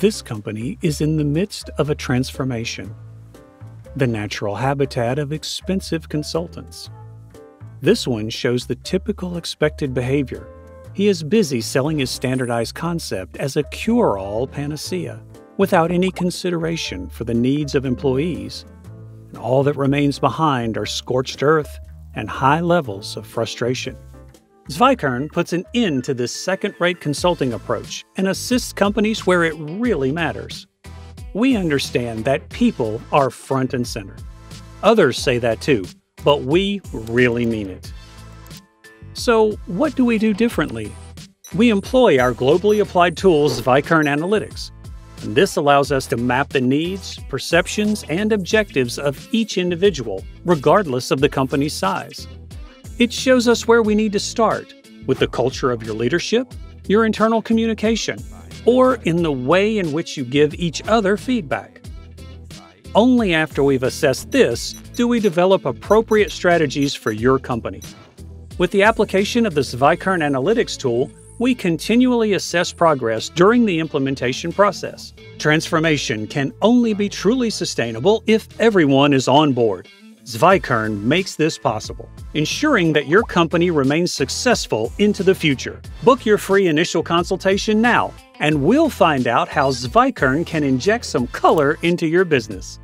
This company is in the midst of a transformation, the natural habitat of expensive consultants. This one shows the typical expected behavior. He is busy selling his standardized concept as a cure all panacea without any consideration for the needs of employees. And all that remains behind are scorched earth and high levels of frustration. Zweikern puts an end to this second rate consulting approach and assists companies where it really matters. We understand that people are front and center. Others say that too, but we really mean it. So, what do we do differently? We employ our globally applied tools, Zweikern Analytics. And this allows us to map the needs, perceptions, and objectives of each individual, regardless of the company's size. It shows us where we need to start with the culture of your leadership, your internal communication, or in the way in which you give each other feedback. Only after we've assessed this do we develop appropriate strategies for your company. With the application of the Zweikern Analytics tool, we continually assess progress during the implementation process. Transformation can only be truly sustainable if everyone is on board. Zweikern makes this possible, ensuring that your company remains successful into the future. Book your free initial consultation now, and we'll find out how Zweikern can inject some color into your business.